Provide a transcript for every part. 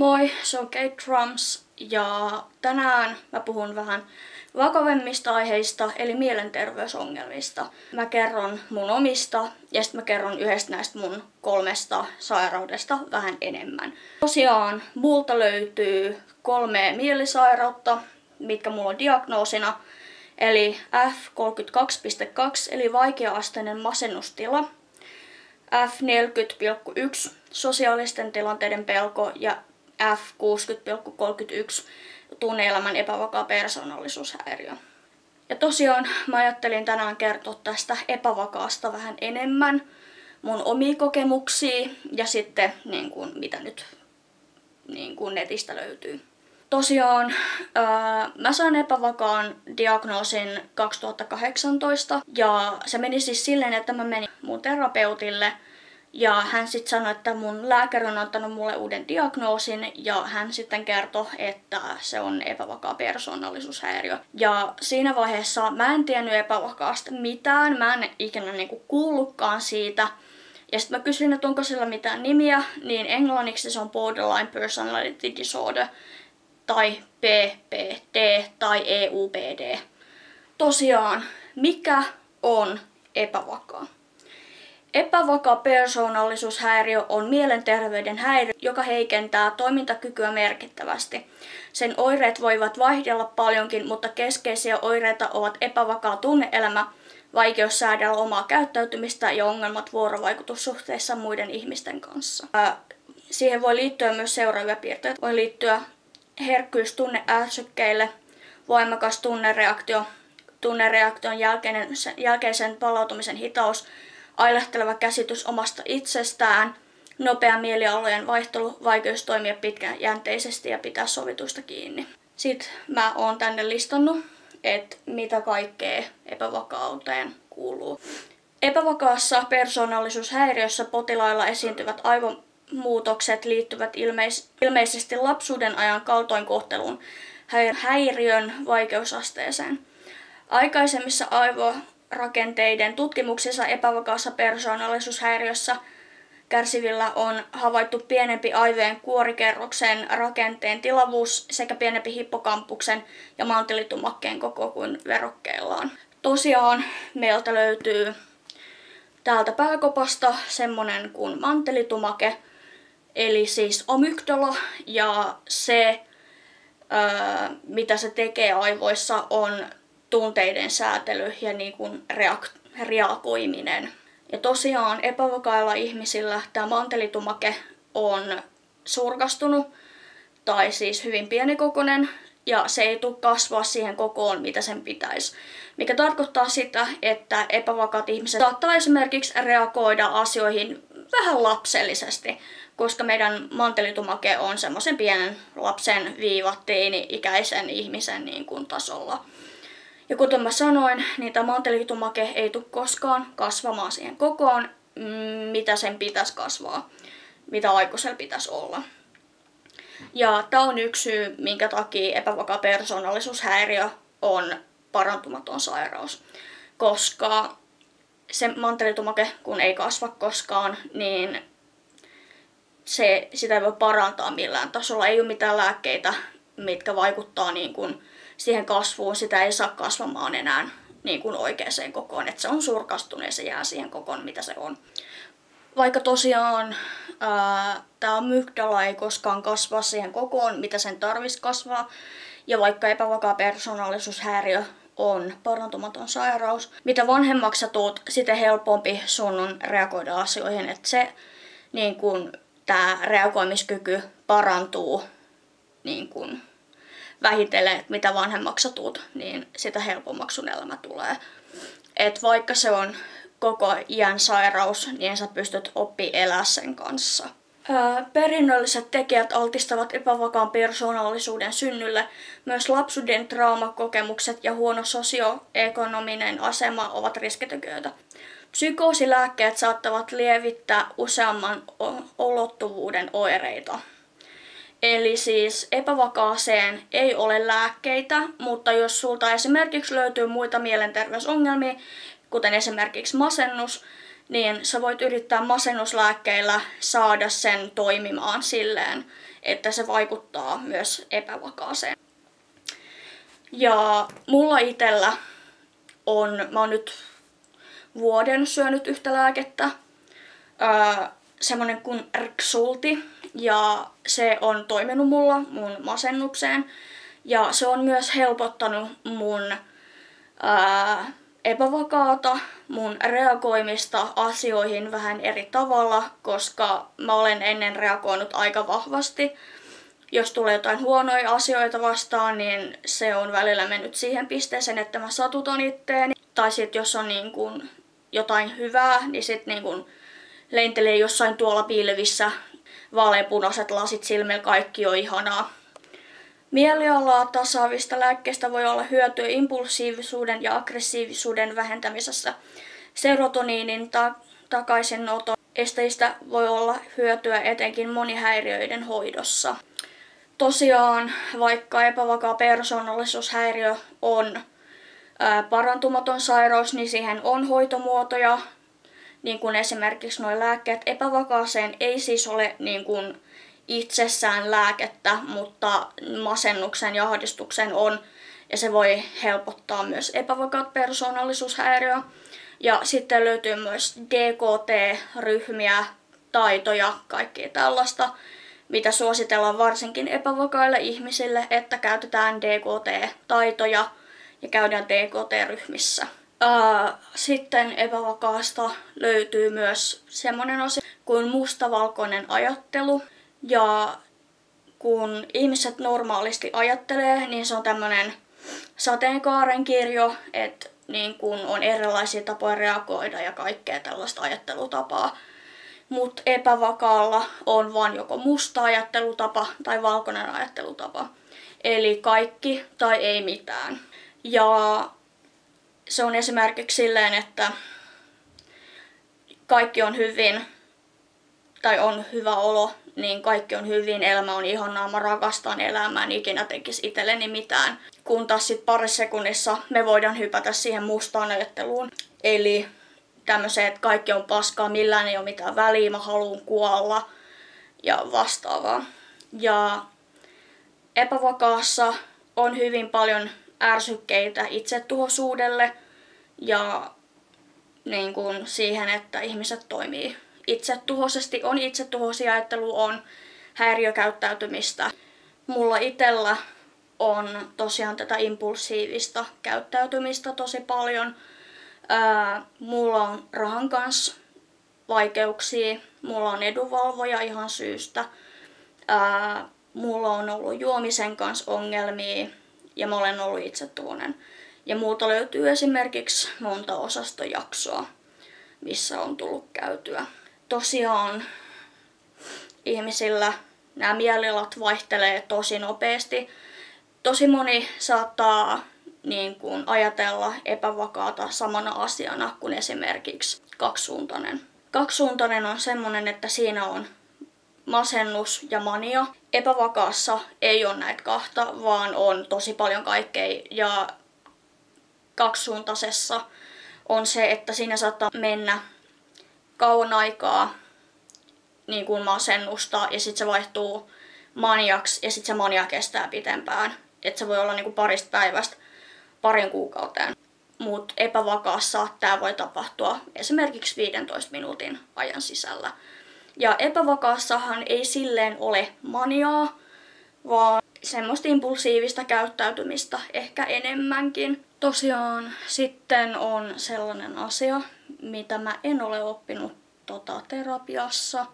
Moi, se on Kate Drums ja tänään mä puhun vähän vakavemmista aiheista eli mielenterveysongelmista. Mä kerron mun omista ja sitten mä kerron yhdestä näistä mun kolmesta sairaudesta vähän enemmän. Tosiaan multa löytyy kolme mielisairautta, mitkä mulla on diagnoosina. Eli F32.2 eli vaikea-asteinen masennustila, F40.1 sosiaalisten tilanteiden pelko ja F60.31 tunneelämän epävakaa persoonallisuushäiriö. Ja tosiaan mä ajattelin tänään kertoa tästä epävakaasta vähän enemmän, mun omia kokemuksia ja sitten niin kuin, mitä nyt niin kuin netistä löytyy. Tosiaan ää, mä sain epävakaan diagnoosin 2018 ja se meni siis silleen, että mä menin mun terapeutille – ja hän sitten sanoi, että mun lääkäri on antanut mulle uuden diagnoosin ja hän sitten kertoi, että se on epävakaa persoonallisuushäiriö. Ja siinä vaiheessa mä en tiennyt epävakaasta mitään, mä en ikinä niinku kuullutkaan siitä. Ja sitten mä kysyin, että onko sillä mitään nimiä, niin englanniksi se on Borderline Personality Disorder tai PPD tai EUPD. Tosiaan, mikä on epävakaa? Epävakaa persoonallisuushäiriö on mielenterveyden häiriö, joka heikentää toimintakykyä merkittävästi. Sen oireet voivat vaihdella paljonkin, mutta keskeisiä oireita ovat epävakaa tunneelämä, vaikeus säädellä omaa käyttäytymistä ja ongelmat vuorovaikutussuhteissa muiden ihmisten kanssa. Siihen voi liittyä myös seuraavia piirteitä. Voi liittyä herkkyys tunneärsykkeille, voimakas tunnereaktio, tunnereaktion jälkeisen palautumisen hitaus, ailahteleva käsitys omasta itsestään, nopea mielialojen vaihtelu, vaikeus toimia pitkäjänteisesti ja pitää sovitusta kiinni. Sitten mä oon tänne listannut, että mitä kaikkea epävakauteen kuuluu. Epävakaassa persoonallisuushäiriössä potilailla esiintyvät aivomuutokset liittyvät ilmeis- ilmeisesti lapsuuden ajan kaltoinkohteluun häiriön vaikeusasteeseen. Aikaisemmissa aivo rakenteiden tutkimuksissa epävakaassa persoonallisuushäiriössä kärsivillä on havaittu pienempi aivojen kuorikerroksen rakenteen tilavuus sekä pienempi hippokampuksen ja mantelitumakkeen koko kuin verokkeillaan. Tosiaan meiltä löytyy täältä pääkopasta semmonen kuin mantelitumake, eli siis omyktola, ja se, öö, mitä se tekee aivoissa, on tunteiden säätely ja niin kuin reak- reagoiminen. Ja tosiaan epävakailla ihmisillä tämä mantelitumake on surkastunut tai siis hyvin pienikokoinen ja se ei tule kasvaa siihen kokoon, mitä sen pitäisi. Mikä tarkoittaa sitä, että epävakaat ihmiset saattaa esimerkiksi reagoida asioihin vähän lapsellisesti, koska meidän mantelitumake on semmoisen pienen lapsen viivatteini ikäisen ihmisen niin kuin tasolla. Ja kuten mä sanoin, niin tämä mantelitumake ei tule koskaan kasvamaan siihen kokoon, mm, mitä sen pitäisi kasvaa, mitä aikuisella pitäisi olla. Ja tämä on yksi syy, minkä takia epävakaa persoonallisuushäiriö on parantumaton sairaus. Koska se mantelitumake, kun ei kasva koskaan, niin se, sitä ei voi parantaa millään tasolla. Ei ole mitään lääkkeitä, mitkä vaikuttaa niin kuin siihen kasvuun, sitä ei saa kasvamaan enää niin kuin oikeaan kokoon, että se on surkastunut ja se jää siihen kokoon, mitä se on. Vaikka tosiaan tämä mygdala ei koskaan kasva siihen kokoon, mitä sen tarvitsisi kasvaa, ja vaikka epävakaa persoonallisuushäiriö on parantumaton sairaus, mitä vanhemmaksi tuut, sitä helpompi sun on reagoida asioihin, että se niin kun, tämä reagoimiskyky parantuu niin kun, vähitellen, mitä vanhemmaksi tuut, niin sitä helpommaksi sun elämä tulee. Et vaikka se on koko iän sairaus, niin sä pystyt oppi elää sen kanssa. Ää, perinnölliset tekijät altistavat epävakaan persoonallisuuden synnylle. Myös lapsuuden traumakokemukset ja huono sosioekonominen asema ovat riskitekijöitä. Psykoosilääkkeet saattavat lievittää useamman ulottuvuuden oireita. Eli siis epävakaaseen ei ole lääkkeitä, mutta jos sulta esimerkiksi löytyy muita mielenterveysongelmia, kuten esimerkiksi masennus, niin sä voit yrittää masennuslääkkeillä saada sen toimimaan silleen, että se vaikuttaa myös epävakaaseen. Ja mulla itellä on, mä oon nyt vuoden syönyt yhtä lääkettä, öö, semmonen kuin Rxulti, ja se on toiminut mulla mun masennukseen. Ja se on myös helpottanut mun ää, epävakaata, mun reagoimista asioihin vähän eri tavalla, koska mä olen ennen reagoinut aika vahvasti. Jos tulee jotain huonoja asioita vastaan, niin se on välillä mennyt siihen pisteeseen, että mä satutan itteeni. Tai sitten jos on niin kun jotain hyvää, niin sitten niin lentelee jossain tuolla pilvissä vaaleanpunaiset lasit silmillä, kaikki on ihanaa. Mielialaa tasaavista lääkkeistä voi olla hyötyä impulsiivisuuden ja aggressiivisuuden vähentämisessä. Serotoniinin ta- takaisinoton esteistä voi olla hyötyä etenkin monihäiriöiden hoidossa. Tosiaan, vaikka epävakaa persoonallisuushäiriö on parantumaton sairaus, niin siihen on hoitomuotoja, niin kuin esimerkiksi nuo lääkkeet. Epävakaaseen ei siis ole niin kuin itsessään lääkettä, mutta masennuksen ja ahdistuksen on, ja se voi helpottaa myös epävakaat persoonallisuushäiriö. Ja sitten löytyy myös DKT-ryhmiä, taitoja, kaikkea tällaista, mitä suositellaan varsinkin epävakaille ihmisille, että käytetään DKT-taitoja ja käydään DKT-ryhmissä. Sitten epävakaasta löytyy myös semmoinen asia kuin mustavalkoinen ajattelu. Ja kun ihmiset normaalisti ajattelee, niin se on tämmöinen sateenkaaren kirjo, että niin kun on erilaisia tapoja reagoida ja kaikkea tällaista ajattelutapaa. Mutta epävakaalla on vain joko musta ajattelutapa tai valkoinen ajattelutapa. Eli kaikki tai ei mitään. Ja se on esimerkiksi silleen, että kaikki on hyvin tai on hyvä olo niin kaikki on hyvin, elämä on ihanaa, mä rakastan elämää, niin ikinä tekisi itselleni mitään. Kun taas sit parissa sekunnissa me voidaan hypätä siihen mustaan ajatteluun. Eli tämmöiseen, että kaikki on paskaa, millään ei ole mitään väliä, mä haluan kuolla ja vastaavaa. Ja epävakaassa on hyvin paljon ärsykkeitä itsetuhoisuudelle ja niin kuin siihen, että ihmiset toimii itsetuhoisesti on itsetuhoisia ajattelu, on häiriökäyttäytymistä. Mulla itellä on tosiaan tätä impulsiivista käyttäytymistä tosi paljon. Ää, mulla on rahan kanssa vaikeuksia, mulla on edunvalvoja ihan syystä. Ää, mulla on ollut juomisen kanssa ongelmia ja mä olen ollut itsetuhoinen. Ja muuta löytyy esimerkiksi monta osastojaksoa, missä on tullut käytyä tosiaan ihmisillä nämä mielialat vaihtelee tosi nopeasti. Tosi moni saattaa niin kuin ajatella epävakaata samana asiana kuin esimerkiksi kaksisuuntainen. Kaksisuuntainen on semmoinen, että siinä on masennus ja mania. Epävakaassa ei ole näitä kahta, vaan on tosi paljon kaikkea. Ja kaksisuuntaisessa on se, että siinä saattaa mennä kauan aikaa niin kuin masennusta ja sitten se vaihtuu maniaksi ja sitten se mania kestää pitempään. Että se voi olla niin kuin parista päivästä parin kuukauteen. Mutta epävakaassa tämä voi tapahtua esimerkiksi 15 minuutin ajan sisällä. Ja epävakaassahan ei silleen ole maniaa, vaan semmoista impulsiivista käyttäytymistä ehkä enemmänkin. Tosiaan sitten on sellainen asia, mitä mä en ole oppinut tota, terapiassa,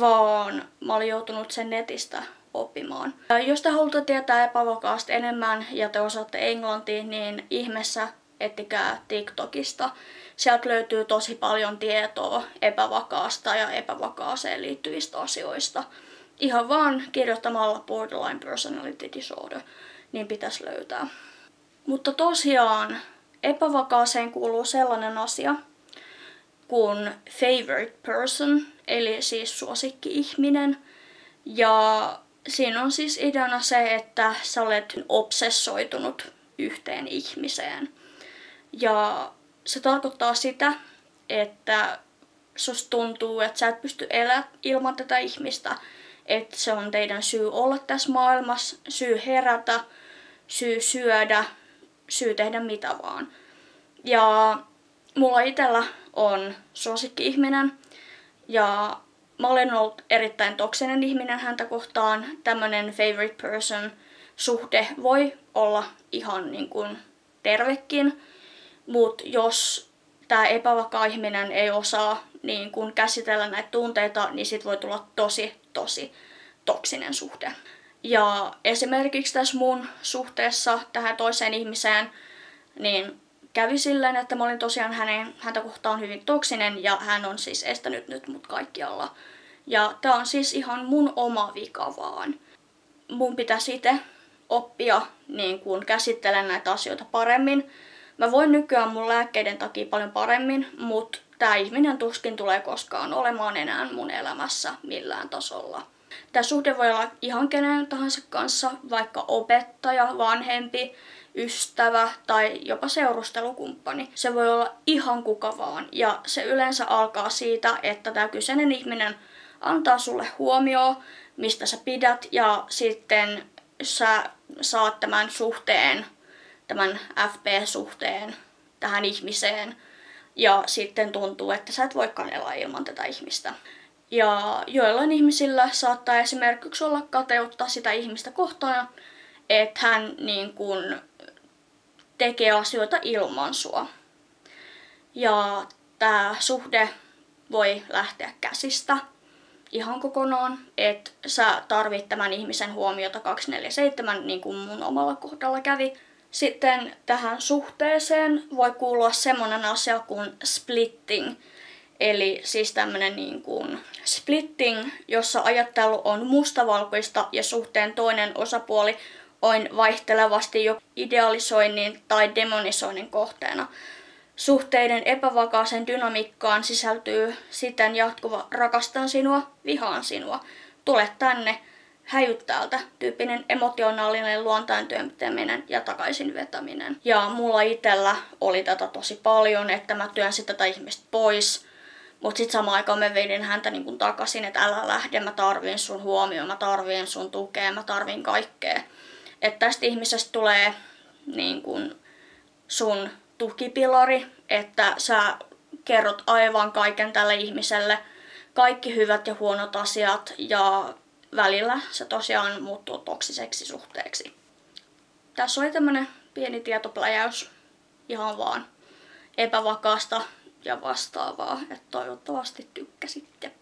vaan mä olin joutunut sen netistä oppimaan. Ja jos te haluatte tietää epävakaasta enemmän ja te osaatte englantia, niin ihmeessä ettikää TikTokista. Sieltä löytyy tosi paljon tietoa epävakaasta ja epävakaaseen liittyvistä asioista. Ihan vaan kirjoittamalla borderline personality disorder, niin pitäisi löytää. Mutta tosiaan epävakaaseen kuuluu sellainen asia kuin favorite person, eli siis suosikki-ihminen. Ja siinä on siis ideana se, että sä olet obsessoitunut yhteen ihmiseen. Ja se tarkoittaa sitä, että susta tuntuu, että sä et pysty elämään ilman tätä ihmistä, että se on teidän syy olla tässä maailmassa, syy herätä, syy syödä, syy tehdä mitä vaan. Ja mulla itsellä on suosikki-ihminen ja mä olen ollut erittäin toksinen ihminen häntä kohtaan. Tämmönen favorite person suhde voi olla ihan niin kuin tervekin, mutta jos tämä epävakaa ihminen ei osaa niin kun käsitellä näitä tunteita, niin sit voi tulla tosi, tosi toksinen suhde. Ja esimerkiksi tässä mun suhteessa tähän toiseen ihmiseen, niin kävi silleen, että mä olin tosiaan hänen, häntä kohtaan hyvin toksinen ja hän on siis estänyt nyt mut kaikkialla. Ja tää on siis ihan mun oma vika vaan. Mun pitäisi itse oppia niin kun käsittelen näitä asioita paremmin. Mä voin nykyään mun lääkkeiden takia paljon paremmin, mutta tämä ihminen tuskin tulee koskaan olemaan enää mun elämässä millään tasolla. Tämä suhde voi olla ihan kenen tahansa kanssa, vaikka opettaja, vanhempi, ystävä tai jopa seurustelukumppani. Se voi olla ihan kuka vaan ja se yleensä alkaa siitä, että tämä kyseinen ihminen antaa sulle huomioon, mistä sä pidät ja sitten sä saat tämän suhteen, tämän FP-suhteen tähän ihmiseen ja sitten tuntuu, että sä et voikaan elää ilman tätä ihmistä. Ja joillain ihmisillä saattaa esimerkiksi olla kateutta sitä ihmistä kohtaan, että hän niin kuin tekee asioita ilman sua. Ja tämä suhde voi lähteä käsistä ihan kokonaan, että sä tarvit tämän ihmisen huomiota 247, niin kuin mun omalla kohdalla kävi. Sitten tähän suhteeseen voi kuulua semmoinen asia kuin splitting. Eli siis tämmöinen niin kuin splitting, jossa ajattelu on mustavalkoista ja suhteen toinen osapuoli on vaihtelevasti jo idealisoinnin tai demonisoinnin kohteena. Suhteiden epävakaaseen dynamiikkaan sisältyy siten jatkuva rakastan sinua, vihaan sinua. Tule tänne, häijyt täältä, tyyppinen emotionaalinen luontain työntäminen ja takaisin vetäminen. Ja mulla itellä oli tätä tosi paljon, että mä työnsin tätä ihmistä pois. Mutta sitten samaan aikaan mä vedin häntä niin takaisin, että älä lähde, mä tarvin sun huomioon, mä tarvin sun tukea, mä tarvin kaikkea. Että tästä ihmisestä tulee niin kun sun tukipilari, että sä kerrot aivan kaiken tälle ihmiselle, kaikki hyvät ja huonot asiat ja välillä se tosiaan muuttuu toksiseksi suhteeksi. Tässä oli tämmönen pieni tietopläjäys ihan vaan epävakaasta ja vastaavaa, että toivottavasti tykkäsitte.